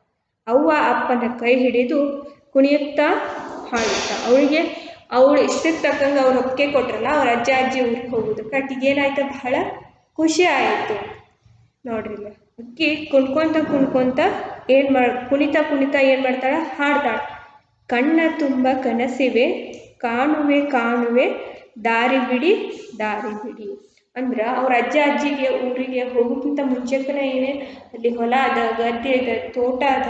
ಅವ್ವ ಅಪ್ಪನ ಕೈ ಹಿಡಿದು ಕುಣಿಯುತ್ತಾ ಹಾಡುತ್ತಾ ಅವಳಿಗೆ, ಅವಳು ಇಷ್ಟಕ್ಕೆ ತಕ್ಕಂಗೆ ಅವ್ರು ಒಪ್ಪಿಗೆ ಕೊಟ್ರಲ್ಲ, ಅವ್ರ ಅಜ್ಜ ಅಜ್ಜಿ ಊರಿಗೆ ಹೋಗೋದಕ್ಕೆ ಆಕಿಗೆ ಏನಾಯ್ತು? ಬಹಳ ಖುಷಿ ಆಯಿತು. ನೋಡ್ರಿ ಅಕ್ಕಿ ಕುಣ್ಕೊಂತ ಕುಣ್ಕೊಂತ ಏನು ಮಾಡ್, ಕುಣಿತ ಕುಣಿತ ಏನು ಮಾಡ್ತಾಳೆ? ಹಾಡ್ತಾಳೆ. ಕಣ್ಣ ತುಂಬ ಕನಸಿವೆ, ಕಾಣುವೆ ಕಾಣುವೆ, ದಾರಿ ಬಿಡಿ ದಾರಿ ಬಿಡಿ. ಅಂದ್ರೆ ಅವ್ರ ಅಜ್ಜ ಅಜ್ಜಿಗೆ, ಊರಿಗೆ ಹೋಗೋಕ್ಕಿಂತ ಮುಂಚೆಕನ ಏನೇ, ಅಲ್ಲಿ ಹೊಲ ಅದ, ಗದ್ದೆ ಅದ, ತೋಟ ಅದ,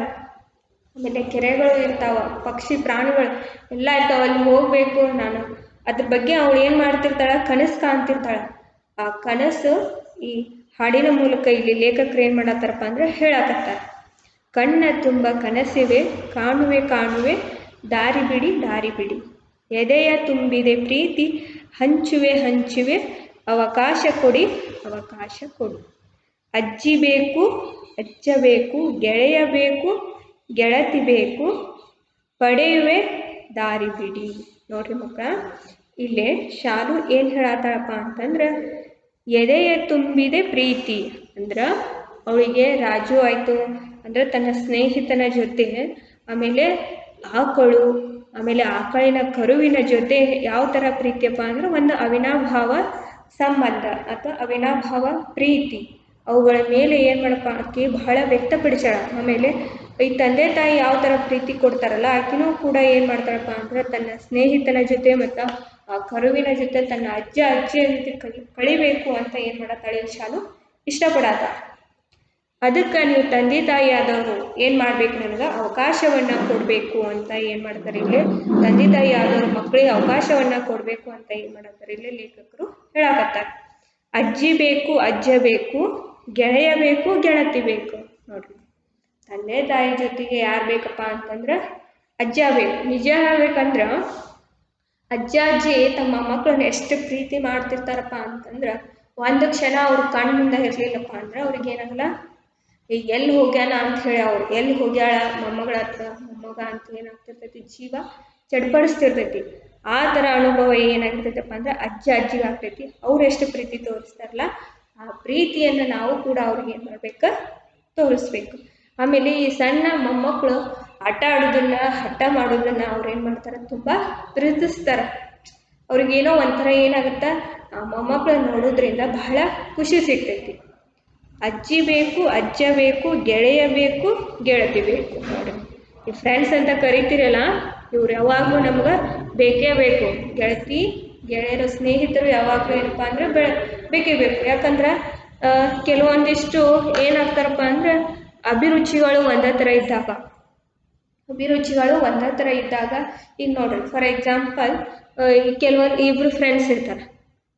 ಆಮೇಲೆ ಕೆರೆಗಳು ಇರ್ತಾವ, ಪಕ್ಷಿ ಪ್ರಾಣಿಗಳು ಎಲ್ಲ ಇರ್ತಾವ, ಅಲ್ಲಿ ಹೋಗಬೇಕು ನಾನು. ಅದ್ರ ಬಗ್ಗೆ ಅವಳು ಏನು ಮಾಡ್ತಿರ್ತಾಳೆ? ಕನಸು ಕಾಣ್ತಿರ್ತಾಳೆ. ಆ ಕನಸು ಈ ಹಾಡಿನ ಮೂಲಕ ಇಲ್ಲಿ ಲೇಖಕರು ಏನು ಮಾಡತ್ತಾರಪ್ಪ ಅಂದ್ರೆ ಹೇಳಕತ್ತಾರೆ. ಕಣ್ಣ ತುಂಬ ಕನಸಿವೆ, ಕಾಣುವೆ ಕಾಣುವೆ, ದಾರಿ ಬಿಡಿ ದಾರಿ ಬಿಡಿ. ಎದೆಯ ತುಂಬಿದೆ ಪ್ರೀತಿ, ಹಂಚುವೆ ಹಂಚುವೆ, ಅವಕಾಶ ಕೊಡಿ, ಅವಕಾಶ ಕೊಡು. ಅಜ್ಜಿ ಬೇಕು, ಅಜ್ಜ ಬೇಕು, ಗೆಳೆಯ ಬೇಕು, ಗೆಳತಿ ಬೇಕು, ಪಡೆಯುವೆ ದಾರಿ ಬಿಡಿ. ನೋಡ್ರಿ ಮಕ್ಕಳ, ಇಲ್ಲೇ ಶಾಲು ಏನು ಹೇಳತ್ತಾಳಪ್ಪ ಅಂತಂದ್ರೆ, ಎದೆಯ ತುಂಬಿದೆ ಪ್ರೀತಿ ಅಂದ್ರೆ, ಅವಳಿಗೆ ರಾಜು ಆಯಿತು ಅಂದರೆ ತನ್ನ ಸ್ನೇಹಿತನ ಜೊತೆ ಆಮೇಲೆ ಆಕಳು ಆಮೇಲೆ ಆಕಳಿನ ಕರುವಿನ ಜೊತೆ ಯಾವ ಥರ ಪ್ರೀತಿಯಪ್ಪ ಅಂದ್ರೆ ಒಂದು ಅವಿನಾಭಾವ ಸಂಬಂಧ ಅಥವಾ ಅವಿನಾಭಾವ ಪ್ರೀತಿ. ಅವುಗಳ ಮೇಲೆ ಏನು ಮಾಡಪ್ಪ, ಆಕೆ ಬಹಳ ವ್ಯಕ್ತಪಡಿಸ್ಯಾಳ. ಆಮೇಲೆ ಈ ತಂದೆ ತಾಯಿ ಯಾವ ಥರ ಪ್ರೀತಿ ಕೊಡ್ತಾರಲ್ಲ, ಆಕಿನೂ ಕೂಡ ಏನು ಮಾಡ್ತಾಳಪ್ಪ ಅಂದ್ರೆ ತನ್ನ ಸ್ನೇಹಿತನ ಜೊತೆ ಮತ್ತು ಆ ಕರುವಿನ ಜೊತೆ ತನ್ನ ಅಜ್ಜ ಅಜ್ಜಿಯ ಜೊತೆ ಕಳಿ ಕಳಿಬೇಕು ಅಂತ ಏನು ಮಾಡತ್ತಾಳೆ ಶಾಲು? ಇಷ್ಟಪಡಾತ. ಅದಕ್ಕೆ ನೀವು ತಂದೆ ತಾಯಿ ಆದವರು ಏನು ಮಾಡ್ಬೇಕು ನನಗೆ? ಅವಕಾಶವನ್ನು ಕೊಡಬೇಕು ಅಂತ ಏನು ಮಾಡ್ತಾರೆ ಇಲ್ಲಿ? ತಂದೆ ತಾಯಿ ಆದವರು ಮಕ್ಕಳಿಗೆ ಅವಕಾಶವನ್ನು ಕೊಡಬೇಕು ಅಂತ ಏನು ಮಾಡತ್ತಾರೆ ಇಲ್ಲಿ ಲೇಖಕರು ಹೇಳಕತ್ತಾರೆ. ಅಜ್ಜಿ ಬೇಕು, ಅಜ್ಜ ಬೇಕು, ಗೆಳೆಯ ಬೇಕು, ಗೆಳತಿ ಬೇಕು. ನೋಡ್ರಿ. ತಂದೆ ತಾಯಿ ಜೊತೆಗೆ ಯಾರು ಬೇಕಪ್ಪ ಅಂತಂದ್ರೆ ಅಜ್ಜ ಬೇಕು. ನಿಜ ಹೇಳ್ಬೇಕಂದ್ರೆ ಅಜ್ಜ, ಅಜ್ಜಿ ತಮ್ಮ ಮಕ್ಕಳನ್ನ ಎಷ್ಟು ಪ್ರೀತಿ ಮಾಡ್ತಿರ್ತಾರಪ್ಪ ಅಂತಂದ್ರೆ ಒಂದು ಕ್ಷಣ ಅವ್ರ ಕಣ್ಣಿಂದ ಇರಲಿಲ್ಲಪ್ಪ ಅಂದ್ರೆ ಅವ್ರಿಗೆ ಏನಾಗಲ್ಲ ಈಗ ಎಲ್ಲಿ ಹೋಗ್ಯಾನ ಅಂತ ಹೇಳಿ ಅವ್ರು. ಎಲ್ಲಿ ಹೋಗ್ಯಾಳ? ಮೊಮ್ಮಗಳ ಹತ್ರ. ಮೊಮ್ಮಗ ಅಂತ ಏನಾಗ್ತಿರ್ತೈತಿ? ಜೀವ ಚಡ್ಪಡಿಸ್ತಿರ್ತೈತಿ. ಆ ಥರ ಅನುಭವ ಏನಾಗಿರ್ತೈತಪ್ಪ ಅಂದ್ರೆ ಅಜ್ಜ ಅಜ್ಜಿಗೆ ಆಗ್ತೈತಿ. ಅವ್ರು ಎಷ್ಟು ಪ್ರೀತಿ ತೋರಿಸ್ತಾರಲ್ಲ, ಆ ಪ್ರೀತಿಯನ್ನು ನಾವು ಕೂಡ ಅವ್ರಿಗೆ ಏನು ಮಾಡ್ಬೇಕು? ತೋರಿಸ್ಬೇಕು. ಆಮೇಲೆ ಈ ಸಣ್ಣ ಮೊಮ್ಮಕ್ಕಳು ಆಟ ಆಡೋದನ್ನ, ಹಠ ಮಾಡೋದನ್ನ ಅವ್ರು ಏನು ಮಾಡ್ತಾರೆ? ತುಂಬ ಪ್ರೀತಿಸ್ತಾರೆ. ಅವ್ರಿಗೇನೋ ಒಂಥರ ಏನಾಗುತ್ತೆ? ಆ ಮೊಮ್ಮಕ್ಕಳನ್ನ ನೋಡೋದ್ರಿಂದ ಬಹಳ ಖುಷಿ ಸಿಗ್ತೈತಿ. ಅಜ್ಜಿ ಬೇಕು, ಅಜ್ಜ ಬೇಕು, ಗೆಳೆಯ ಬೇಕು, ಗೆಳತಿ ಬೇಕು. ನೋಡಿ ಫ್ರೆಂಡ್ಸ್ ಅಂತ ಕರಿತೀರಲ್ಲ, ಇವ್ರು ಯಾವಾಗಲೂ ನಮ್ಗೆ ಬೇಕೇ ಬೇಕು. ಗೆಳತಿ, ಗೆಳೆಯರು, ಸ್ನೇಹಿತರು ಯಾವಾಗಲೂ ಏನಪ್ಪ ಅಂದ್ರೆ ಬೆ, ಬೇಕೇ ಬೇಕು. ಯಾಕಂದ್ರೆ ಕೆಲವೊಂದಿಷ್ಟು ಏನಾಗ್ತಾರಪ್ಪ ಅಂದ್ರೆ ಅಭಿರುಚಿಗಳು ಒಂದೇ ಥರ ಇದ್ದಾಗ. ಅಭಿರುಚಿಗಳು ಒಂದೇ ಥರ ಇದ್ದಾಗ, ಈಗ ನೋಡ್ರಿ ಫಾರ್ ಎಕ್ಸಾಂಪಲ್ ಕೆಲವೊಂದು, ಇಬ್ರು ಫ್ರೆಂಡ್ಸ್ ಇರ್ತಾರೆ.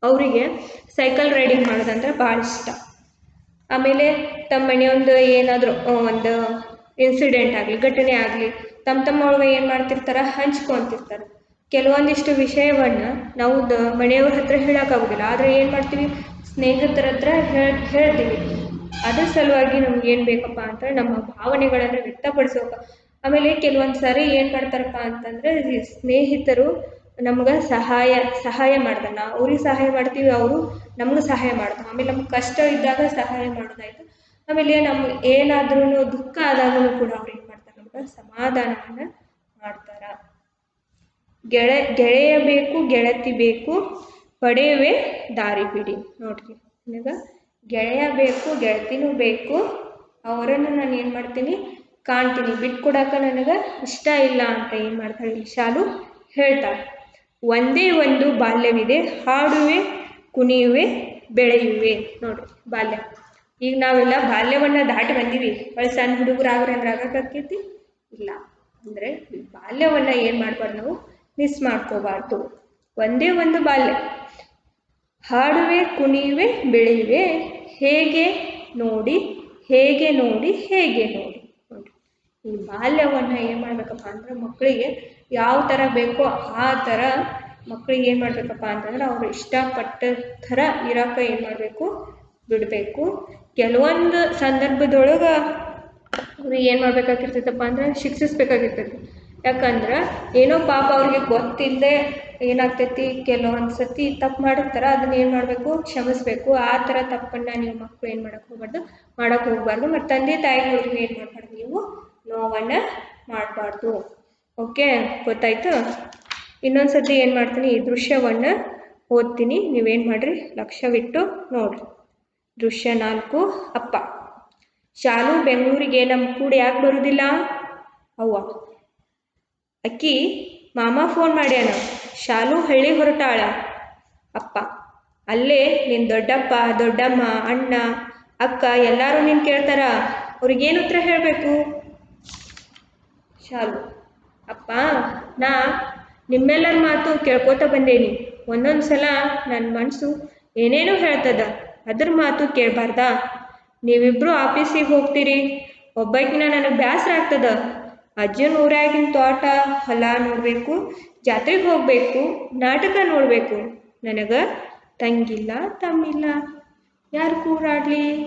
ಅವರಿಗೆ ಸೈಕಲ್ ರೈಡಿಂಗ್ ಮಾಡೋದಂದ್ರೆ ಭಾಳ ಇಷ್ಟ. ಆಮೇಲೆ ತಮ್ಮ ಮನೆಯೊಂದು ಏನಾದರೂ ಒಂದು ಇನ್ಸಿಡೆಂಟ್ ಆಗಲಿ, ಘಟನೆ ಆಗಲಿ, ತಮ್ಮ ತಮ್ಮ ಒಳಗೆ ಏನು ಮಾಡ್ತಿರ್ತಾರೆ? ಹಂಚ್ಕೊತಿರ್ತಾರೆ. ಕೆಲವೊಂದಿಷ್ಟು ವಿಷಯವನ್ನು ನಾವು ದ, ಮನೆಯವ್ರ ಹತ್ರ ಹೇಳೋಕ್ಕಾಗೋದಿಲ್ಲ. ಆದರೆ ಏನು ಮಾಡ್ತೀವಿ? ಸ್ನೇಹಿತರ ಹತ್ರ ಹೇಳ್ ಹೇಳ್ತೀವಿ. ಅದ್ರ ಸಲುವಾಗಿ ನಮ್ಗೆ ಏನು ಬೇಕಪ್ಪ ಅಂತಂದ್ರೆ ನಮ್ಮ ಭಾವನೆಗಳನ್ನು ವ್ಯಕ್ತಪಡಿಸೋಕೆ. ಆಮೇಲೆ ಕೆಲವೊಂದು ಸಾರಿ ಏನು ಮಾಡ್ತಾರಪ್ಪ ಅಂತಂದ್ರೆ ಸ್ನೇಹಿತರು ನಮ್ಗೆ ಸಹಾಯ ಸಹಾಯ ಮಾಡ್ತಾರೆ ನಾವು ಅವ್ರಿಗೆ ಸಹಾಯ ಮಾಡ್ತೀವಿ, ಅವರು ನಮ್ಗೆ ಸಹಾಯ ಮಾಡ್ತಾರೆ. ಆಮೇಲೆ ನಮ್ಗೆ ಕಷ್ಟ ಇದ್ದಾಗ ಸಹಾಯ ಮಾಡೋದಾಯ್ತು. ಆಮೇಲೆ ನಮ್ಗೆ ಏನಾದ್ರೂ ದುಃಖ ಆದಾಗಲೂ ಕೂಡ ಅವ್ರು ಏನು ಮಾಡ್ತಾರೆ, ನಮ್ಗೆ ಸಮಾಧಾನವನ್ನು ಮಾಡ್ತಾರೆ. ಗೆಳೆ, ಗೆಳೆಯ ಬೇಕು, ಗೆಳತಿ ಬೇಕು, ಪಡೆಯುವೆ ದಾರಿ ಬಿಡಿ. ನೋಡ್ರಿ ನನಗೆ ಗೆಳೆಯ ಬೇಕು, ಗೆಳತಿನೂ ಬೇಕು, ಅವರನ್ನು ನಾನು ಏನು ಮಾಡ್ತೀನಿ, ಕಾಣ್ತೀನಿ. ಬಿಟ್ಕೊಡಕ್ಕೆ ನನಗೆ ಇಷ್ಟ ಇಲ್ಲ ಅಂತ ಏನು ಮಾಡ್ತಾಳೆ ಶಾಲು ಹೇಳ್ತಾಳೆ. ಒಂದೇ ಒಂದು ಬಾಲ್ಯವಿದೆ, ಹಾಡುವೆ, ಕುಣಿಯುವೆ, ಬೆಳೆಯುವೆ. ನೋಡ್ರಿ ಬಾಲ್ಯ. ಈಗ ನಾವೆಲ್ಲ ಬಾಲ್ಯವನ್ನು ದಾಟಿ ಬಂದೀವಿ. ಒಳ್ಳೆ ಸಣ್ಣ ಹುಡುಗರು ಆಗ್ರೆ ಅಂದ್ರೆ ಆಗಕ್ಕೆತಿ ಇಲ್ಲ. ಅಂದರೆ ಬಾಲ್ಯವನ್ನು ಏನು ಮಾಡ್ಬಾರ್ದು ನಾವು? ಮಿಸ್ ಮಾಡ್ಕೋಬಾರ್ದು. ಒಂದೇ ಒಂದು ಬಾಲ್ಯ. ಹಾಡುವೆ, ಕುಣಿಯುವೆ, ಬೆಳೆಯುವೆ. ಹೇಗೆ ನೋಡಿ ಹೇಗೆ ನೋಡಿ ಹೇಗೆ ನೋಡಿ. ನೋಡಿ. ಈ ಬಾಲ್ಯವನ್ನು ಏನು ಮಾಡ್ಬೇಕಪ್ಪ ಅಂದ್ರೆ ಮಕ್ಕಳಿಗೆ ಯಾವ ಥರ ಬೇಕೋ ಆ ಥರ ಮಕ್ಳಿಗೆ ಏನು ಮಾಡಬೇಕಪ್ಪ ಅಂತಂದ್ರೆ ಅವ್ರು ಇಷ್ಟಪಟ್ಟ ಥರ ಇರೋಕೆ ಏನು ಮಾಡಬೇಕು, ಬಿಡಬೇಕು. ಕೆಲವೊಂದು ಸಂದರ್ಭದೊಳಗೆ ಅವ್ರಿಗೆ ಏನು ಮಾಡ್ಬೇಕಾಗಿರ್ತೈತಪ್ಪ ಅಂದ್ರೆ ಶಿಕ್ಷಿಸ್ಬೇಕಾಗಿರ್ತೈತಿ. ಯಾಕಂದ್ರೆ ಏನೋ ಪಾಪ ಅವ್ರಿಗೆ ಗೊತ್ತಿಲ್ಲದೆ ಏನಾಗ್ತೈತಿ, ಕೆಲವೊಂದು ಸತಿ ತಪ್ಪು ಮಾಡಿರ್ತಾರೆ ಅದನ್ನ ಏನು ಮಾಡಬೇಕು, ಕ್ಷಮಿಸ್ಬೇಕು. ಆ ಥರ ತಪ್ಪನ್ನು ನೀವು ಮಕ್ಕಳು ಏನು ಮಾಡಕ್ಕೆ ಹೋಗ್ಬಾರ್ದು, ಮಾಡೋಕೆ ಹೋಗ್ಬಾರ್ದು. ಮತ್ತು ತಂದೆ ತಾಯಿಗಳಿಗೆ ಏನು ಮಾಡಬಾರ್ದು, ನೀವು ನೋವನ್ನು ಮಾಡಬಾರ್ದು. ಓಕೆ, ಗೊತ್ತಾಯ್ತು? ಇನ್ನೊಂದು ಸತಿ ಏನು ಮಾಡ್ತೀನಿ, ಈ ದೃಶ್ಯವನ್ನು ಓದ್ತೀನಿ. ನೀವೇನು ಮಾಡಿರಿ, ಲಕ್ಷ್ಯವಿಟ್ಟು ನೋಡಿರಿ. ದೃಶ್ಯ ನಾಲ್ಕು, ಅಪ್ಪ. ಶಾಲು ಬೆಂಗಳೂರಿಗೆ ನಮ್ಮ ಕೂಡ ಯಾಕೆ ಬರುವುದಿಲ್ಲ ಅವ್ವ. ಅಕ್ಕಿ, ಮಾಮ ಫೋನ್ ಮಾಡ್ಯಾನ. ಶಾಲು ಹಳ್ಳಿ ಹೊರಟಾಳ. ಅಪ್ಪ. ಅಲ್ಲೇ ನಿನ್ನ ದೊಡ್ಡಪ್ಪ, ದೊಡ್ಡಮ್ಮ, ಅಣ್ಣ, ಅಕ್ಕ ಎಲ್ಲರೂ ನಿನ್ನ ಕೇಳ್ತಾರ. ಅವ್ರಿಗೇನು ಉತ್ತರ ಹೇಳಬೇಕು? ಶಾಲು. ಅಪ್ಪ, ನಾ ನಿಮ್ಮೆಲ್ಲರ ಮಾತು ಕೇಳ್ಕೊತ ಬಂದೇನಿ. ಒಂದೊಂದು ಸಲ ನನ್ನ ಮನಸ್ಸು ಏನೇನೋ ಹೇಳ್ತದ, ಅದ್ರ ಮಾತು ಕೇಳಬಾರ್ದ. ನೀವಿಬ್ರು ಆಫೀಸಿಗೆ ಹೋಗ್ತೀರಿ, ಒಬ್ಬಾಕಿನ ನನಗೆ ಬೇಸರ ಆಗ್ತದ. ಅಜ್ಜನ ಊರಾಗಿನ ತೋಟ, ಹೊಲ ನೋಡಬೇಕು, ಜಾತ್ರೆಗೆ ಹೋಗಬೇಕು, ನಾಟಕ ನೋಡಬೇಕು. ನನಗೆ ತಂಗಿಲ್ಲ, ತಮ್ಮಿಲ್ಲ. ಯಾರು ಕೂರಾಡಲಿ?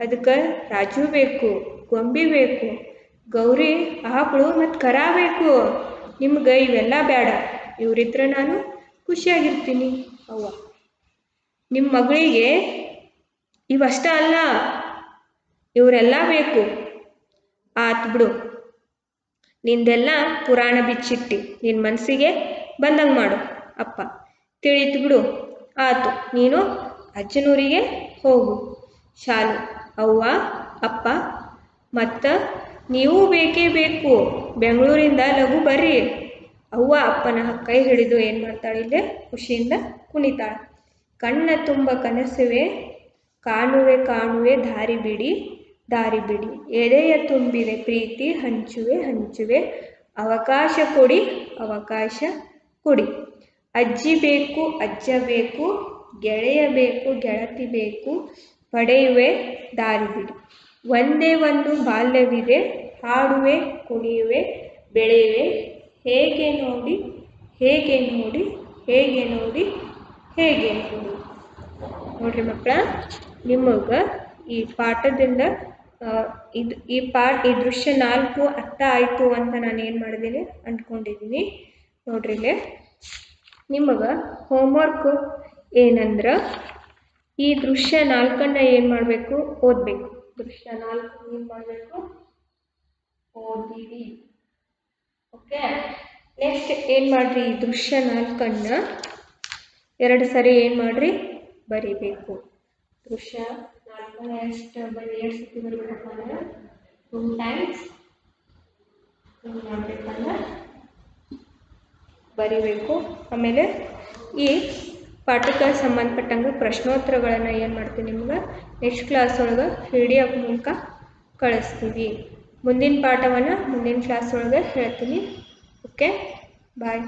ಅದಕ್ಕೆ ರಾಜು ಬೇಕು, ಗೊಂಬಿ ಬೇಕು. ಗೌರಿ ಆಕಳು ಮತ್ತು ಕರ ಬೇಕು. ನಿಮ್ಗೆ ಇವೆಲ್ಲ ಬೇಡ ಇವರಿದ್ರೆ ನಾನು ಖುಷಿಯಾಗಿರ್ತೀನಿ ಅವ್ವ. ನಿಮ್ಮ ಮಗಳಿಗೆ ಇವಷ್ಟ ಅಲ್ಲ, ಇವರೆಲ್ಲ ಬೇಕು. ಆತ್ ಬಿಡು. ನಿಂದೆಲ್ಲ ಪುರಾಣ ಬಿಚ್ಚಿಟ್ಟಿ. ನಿನ್ನ ಮನಸ್ಸಿಗೆ ಬಂದಂಗೆ ಮಾಡು ಅಪ್ಪ. ತಿಳಿತು ಬಿಡು. ಆತು, ನೀನು ಅಜ್ಜನೂರಿಗೆ ಹೋಗು. ಶಾಲು ಅವ್ವ, ಅಪ್ಪ, ಮತ್ತು ನೀವು ಬೇಕೇ ಬೇಕು. ಬೆಂಗಳೂರಿಂದ ಲಘು ಬರ್ರಿ. ಅವ್ವ ಅಪ್ಪನ ಕೈ ಹಿಡಿದು ಏನು ಮಾಡ್ತಾಳೆ ಇಲ್ಲೇ? ಖುಷಿಯಿಂದ ಕುಣಿತಾಳೆ. ಕಣ್ಣ ತುಂಬ ಕನಸುವೆ, ಕಾಣುವೆ ಕಾಣುವೆ ದಾರಿ ಬಿಡಿ ದಾರಿ ಬಿಡಿ. ಎದೆಯ ತುಂಬಿದೆ ಪ್ರೀತಿ, ಹಂಚುವೆ ಹಂಚುವೆ. ಅವಕಾಶ ಕೊಡಿ ಅವಕಾಶ ಕೊಡಿ. ಅಜ್ಜಿ ಬೇಕು, ಅಜ್ಜ ಬೇಕು. ಗೆಳೆಯ ಬೇಕು, ಗೆಳತಿ ಬೇಕು. ಪಡೆಯುವೆ, ದಾರಿ ಬಿಡಿ. ಒಂದೇ ಒಂದು ಬಾಲ್ಯವಿದೆ, ಹಾಡುವೆ, ಕುಣಿಯುವೆ, ಬೆಳೆಯುವೆ, ಹೇಗೆ ನೋಡಿ ಹೇಗೆ ನೋಡಿ ಹೇಗೆ ನೋಡಿ ಹೇಗೆ ನೋಡಿ. ನೋಡ್ರಿ ಮಕ್ಕಳ ನಿಮಗೆ ಈ ಪಾಠದಿಂದ ಇದು, ಈ ಪಾಠ, ಈ ದೃಶ್ಯ ನಾಲ್ಕು ಅರ್ಥ ಆಯಿತು ಅಂತ ನಾನು ಏನು ಮಾಡಿದ್ದೀನಿ ಅಂದ್ಕೊಂಡಿದ್ದೀನಿ. ನೋಡ್ರಿ ಇಲ್ಲಿ ನಿಮಗೆ ಹೋಮ್ವರ್ಕ್ ಏನಂದ್ರೆ, ಈ ದೃಶ್ಯ ನಾಲ್ಕನ್ನು ಏನು ಮಾಡಬೇಕು, ಓದಬೇಕು. ದೃಶ್ಯ ನಾಲ್ಕು ಏನು ಮಾಡಬೇಕು. ಓದಿರಿ. ಓಕೆ ನೆಕ್ಸ್ಟ್ ಏನು ಮಾಡ್ರಿ? ದೃಶ್ಯ ನಾಲ್ಕನ್ನು ಎರಡು ಸರಿ ಏನು ಮಾಡ್ರಿ? ಬರಿಬೇಕು. ದೃಶ್ಯ ನಾಲ್ಕನ್ನು ಎಷ್ಟು ಬರಿ ಎರಡು ಸತಿ ಬರಿಬೇಕಪ್ಪ ಅಂದ್ರೆ ಟೈಮ್ಸ್ ಬರಿಬೇಕು. ಆಮೇಲೆ ಈ ಪಾಠಕ್ಕೆ ಸಂಬಂಧಪಟ್ಟಂಗೆ ಪ್ರಶ್ನೋತ್ತರಗಳನ್ನು ಏನು ಮಾಡ್ತೀನಿ ನಿಮ್ಗೆ? ನೆಕ್ಸ್ಟ್ ಕ್ಲಾಸ್ ಒಳಗೆ ಪಿ ಡಿ ಎಫ್ ಮೂಲಕ ಕಳಿಸ್ತೀವಿ. ಮುಂದಿನ ಪಾಠವನ್ನು ಮುಂದಿನ ಕ್ಲಾಸ್ ಒಳಗೆ ಹೇಳ್ತೀನಿ. Okay bye